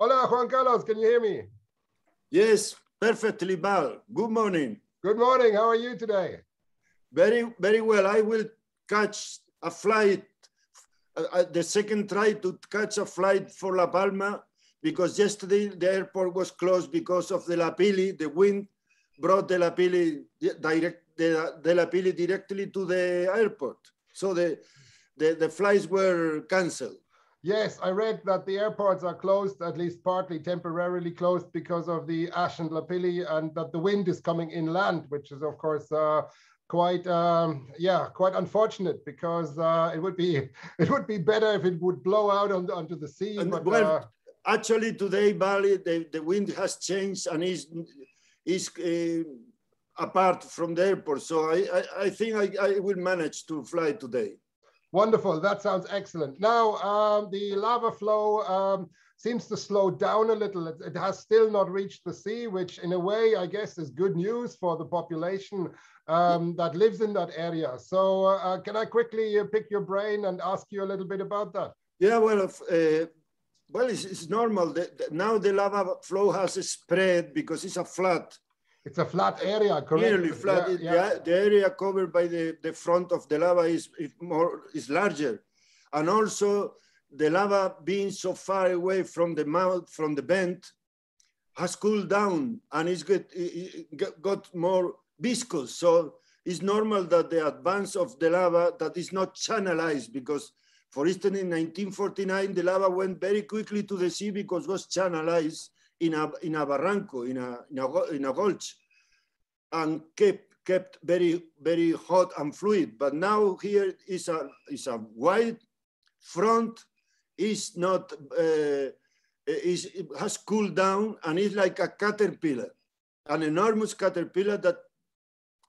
Hola, Juan Carlos, can you hear me? Yes, perfectly well. Good morning. Good morning. How are you today? Very, very well. I will catch a flight, uh, uh, the second try to catch a flight for La Palma because yesterday the airport was closed because of the lapilli. The wind brought the lapilli direct, the, the lapilli directly to the airport. So the, the, the flights were canceled. Yes, I read that the airports are closed, at least partly temporarily closed because of the ash and lapilli and that the wind is coming inland, which is of course uh, quite, um, yeah, quite unfortunate because uh, it would be it would be better if it would blow out on, onto the sea. And but, well, uh, actually today, Bali, the, the wind has changed and is, is uh, apart from the airport. So I, I, I think I, I will manage to fly today. Wonderful. That sounds excellent. Now, um, the lava flow um, seems to slow down a little. It, it, has still not reached the sea, which in a way, I guess, is good news for the population um, that lives in that area. So uh, can I quickly uh, pick your brain and ask you a little bit about that? Yeah, well, uh, well, it's, it's normal. The, the, now the lava flow has spread because it's a flat it's a flat area, correct? Nearly flat. Yeah, yeah. The, the, area covered by the, the front of the lava is, is more is larger, and also the lava being so far away from the mouth from the vent has cooled down and it's got, it got more viscous. So it's normal that the advance of the lava that is not channelized because, for instance, in 1949 the lava went very quickly to the sea because it was channelized in a, in a barranco, in a, in a, in a gulch, and kept, kept very, very hot and fluid. But now here is a, is a wide front, is not, uh, is, has cooled down and is like a caterpillar, an enormous caterpillar that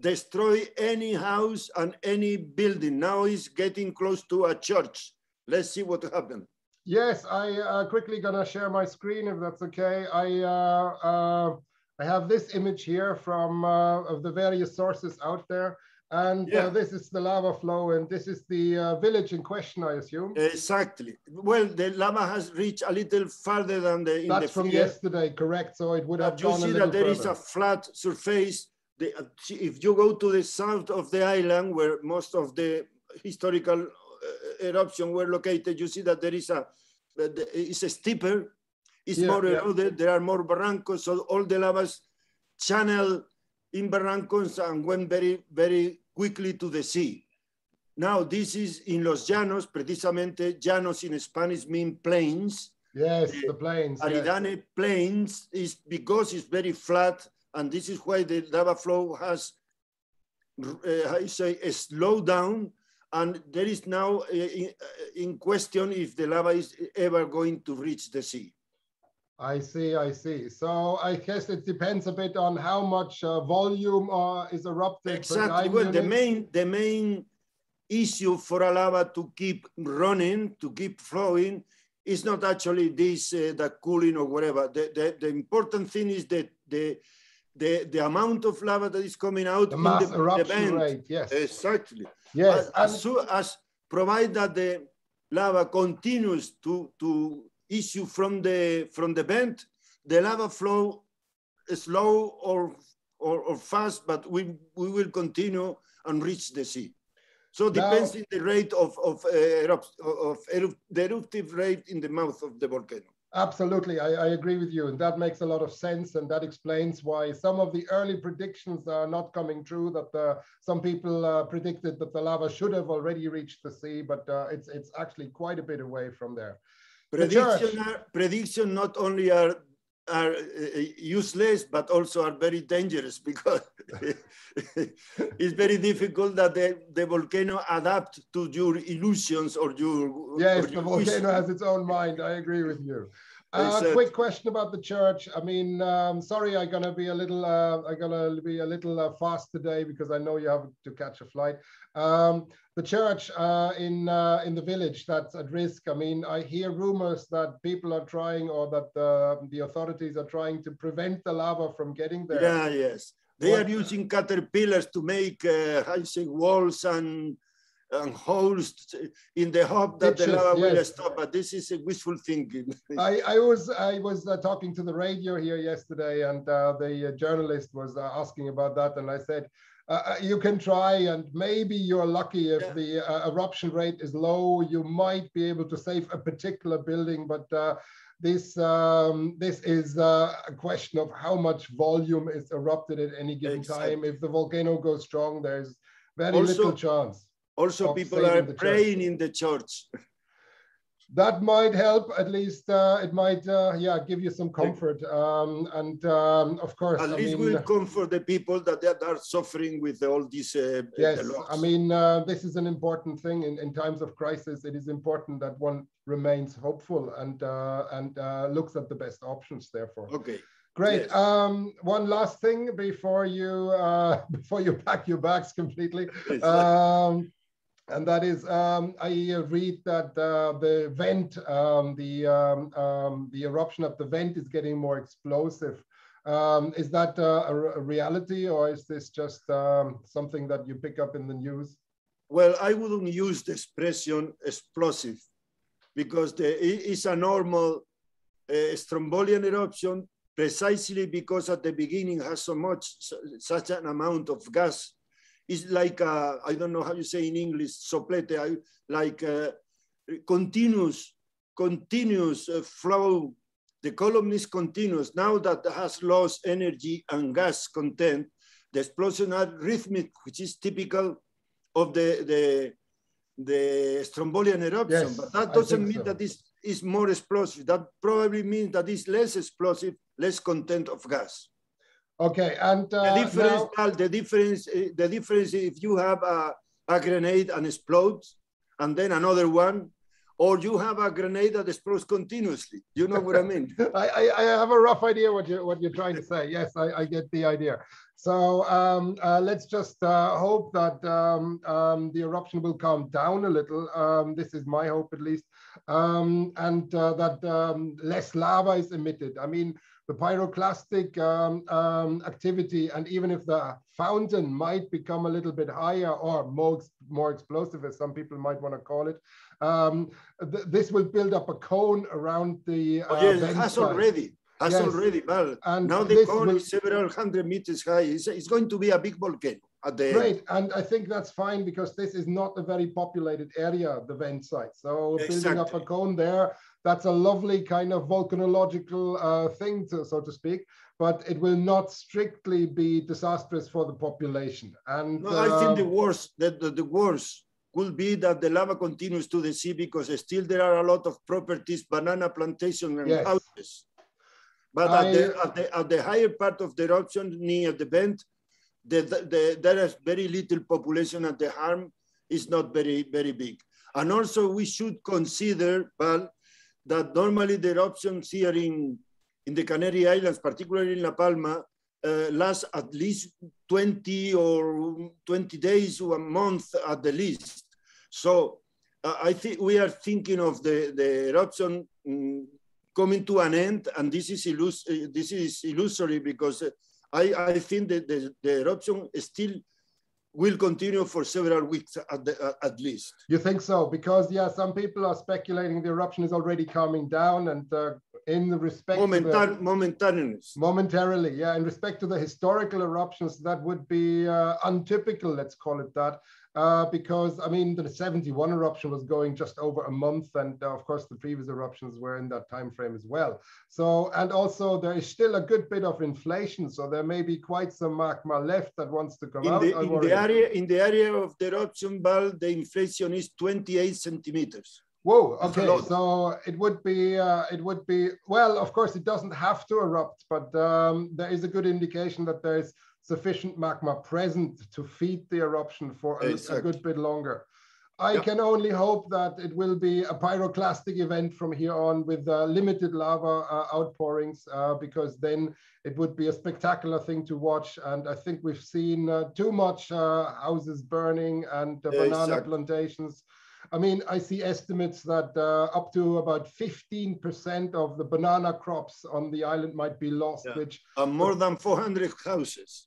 destroy any house and any building. Now is getting close to a church. Let's see what happens. Yes, I uh, quickly gonna share my screen if that's okay. I uh, uh, I have this image here from uh, of the various sources out there, and uh, yeah. this is the lava flow, and this is the uh, village in question, I assume. Exactly. Well, the lava has reached a little farther than the. That's the from yesterday, correct? So it would have but you see that there further. is a flat surface. The, if you go to the south of the island, where most of the historical eruption were located, you see that there is a, it's a steeper, it's yeah, more eroded, yeah. there are more barrancos, so all the lavas channel in barrancos and went very, very quickly to the sea. Now, this is in Los Llanos, precisamente, Llanos in Spanish mean plains. Yes, the, the plains. Aridane yes. plains is because it's very flat, and this is why the lava flow has, uh, I say, slowed down and there is now in, in, question if the lava is ever going to reach the sea. I see, I see. So I guess it depends a bit on how much uh, volume uh, is erupted. Exactly. Well, the main, the main issue for a lava to keep running, to keep flowing, is not actually this, uh, the cooling or whatever. The, the, the important thing is that the, the, the amount of lava that is coming out the mass the, eruption the rate, yes. Exactly. Yes. As, as, soon as provide that the lava continues to, to issue from the from the vent, the lava flow slow or, or, or fast, but we, we will continue and reach the sea. So it depends now, in the rate of, of, uh, of, of the eruptive rate in the mouth of the volcano. Absolutely, I, I, agree with you. And that makes a lot of sense. And that explains why some of the early predictions are not coming true, that uh, some people uh, predicted that the lava should have already reached the sea, but uh, it's, it's actually quite a bit away from there. Prediction, the are, prediction not only are are uh, useless, but also are very dangerous because it's very difficult that the, the volcano adapt to your illusions or your. Yes, or the volcano has its own mind. I agree with you. Uh, quick question about the church. I mean, um, sorry, I'm gonna be a little, uh, I'm gonna be a little uh, fast today because I know you have to catch a flight. Um, the church uh, in uh, in the village that's at risk. I mean, I hear rumors that people are trying, or that the, the authorities are trying to prevent the lava from getting there. Yeah, yes, they what? are using caterpillars to make, uh, walls and and holes in the hope that Ditches, the lava yes. will stop. But this is a wishful thinking. I, I was I was uh, talking to the radio here yesterday, and uh, the uh, journalist was uh, asking about that, and I said. Uh, uh, you can try, and maybe you're lucky if yeah. the eruption rate is low. You might be able to save a particular building, but this um, this is uh, a question of how much volume is erupted at any given exactly. time. If the volcano goes strong, there's very also, little chance. Also, people are praying in the church. that might help at least uh, it might uh, yeah give you some comfort um, and um, of course at I least mean, will comfort the people that, that are suffering with all these uh, yes i mean uh, this is an important thing. In, in times of crisis it is important that one remains hopeful and uh, and uh, looks at the best options therefore. Okay. Great. Yes. Um, one last thing before you uh, before you pack your bags completely, um, and that is um, I read that uh, the vent, um, the um, um, the eruption of the vent is getting more explosive. Um, is that uh, a, a, reality, or is this just something that you pick up in the news? Well, I wouldn't use the expression explosive because the, it's a normal uh, strombolian eruption precisely because at the beginning has so much, such an amount of gas. It's like, I don't know how you say in English, soplete, like a continuous, continuous uh, flow. The column is continuous. Now that has lost energy and gas content, the explosion are rhythmic, which is typical of the, the, the strombolian eruption. Yes, but that doesn't mean so. that this is more explosive. That probably means that it's less explosive less content of gas. Okay, and uh, the difference, now... the difference, eh, the difference if you have a, a grenade and explodes, and then another one, or you have a grenade that explodes continuously. You know what I mean? I, I, I, have a rough idea what you what you're trying to say. Yes, I, I get the idea. So um, uh, let's just uh, hope that um, um, the eruption will calm down a little. Um, this is my hope, at least, um, and uh, that um, less lava is emitted. I mean, the pyroclastic um, um, activity, and even if the fountain might become a little bit higher or more, more explosive, as some people might want to call it, um, th this will build up a cone around the. Uh, oh, yes, it has already. Has yes. already. Well, and now the cone will... is several hundred meters high. It's, it's going to be a big volcano. At the Great, and I think that's fine because this is not a very populated area, the vent site. So exactly. building up a cone there that's a lovely kind of volcanological uh, thing, to, so to speak, but it will not strictly be disastrous for the population. And no, I think the um, worst, the, the, the worst could be that the lava continues to the sea because still there are a lot of properties, banana plantation and yes. houses. But I, at, the, at, the, at the higher part of the eruption near the vent, the, the, there is very little population and the harm is not very, very big. And also we should consider, well, that normally the eruptions here in, in the Canary Islands, particularly in La Palma, uh, last at least 20 or 20 days or a month at the least. So uh, I think we are thinking of the, the eruption um, coming to an end, and this is, illus this is illusory because uh, I, I think that the, the eruption still will continue for several weeks at, the, uh, at least. You think so? Because yeah, some people are speculating the eruption is already calming down, and uh, in the respect Momentar the, momentariness. Momentarily, yeah. In respect to the historical eruptions, that would be uh, untypical. Let's call it that uh, because I mean the 71 eruption was going just over a month, and uh, of course the previous eruptions were in that time frame as well. So and also there is still a good bit of inflation, so there may be quite some magma left that wants to come in out. The, in the area in the area of the eruption belt, the inflation is 28 centimeters. Whoa. Okay. So it would be uh, it would be well. Of course, it doesn't have to erupt, but um, there is a good indication that there is sufficient magma present to feed the eruption for a, exactly. a good bit longer. I yeah. can only hope that it will be a pyroclastic event from here on with uh, limited lava uh, outpourings, uh, because then it would be a spectacular thing to watch. And I think we've seen uh, too much uh, houses burning and uh, banana exactly. plantations. I mean, I see estimates that up to about 15% of the banana crops on the island might be lost, yeah. which more than 400 houses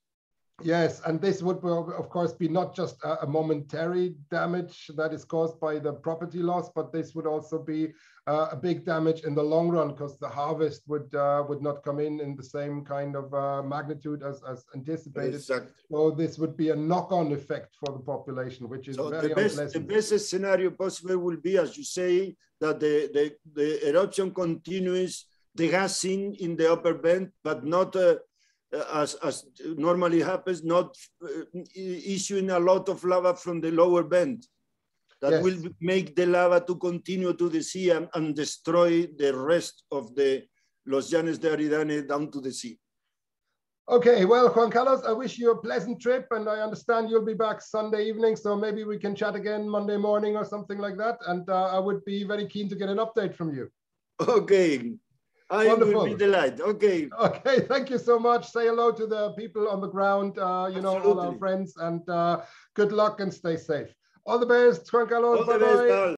Yes, and this would, of course, be not just a, momentary damage that is caused by the property loss, but this would also be uh, a big damage in the long run because the harvest would uh, would not come in in the same kind of uh, magnitude as, as anticipated. Exactly. So this would be a knock-on effect for the population, which is so very the best, unpleasant. The best scenario possible will be, as you say, that the, the, the eruption continues, the gassing in in the upper vent, but not uh, as, as normally happens, not uh, issuing a lot of lava from the lower vent. That yes. will make the lava to continue to the sea and, and destroy the rest of the Los Llanos de Aridane down to the sea. Okay, well, Juan Carlos, I wish you a pleasant trip, and I understand you'll be back Sunday evening, so maybe we can chat again Monday morning or something like that. And uh, I would be very keen to get an update from you. Okay, I Wonderful. will be delighted. Okay. Okay. Thank you so much. Say hello to the people on the ground. Uh, you know, all our friends, and uh, good luck and stay safe. All the best, Juan Carlos. Bye bye.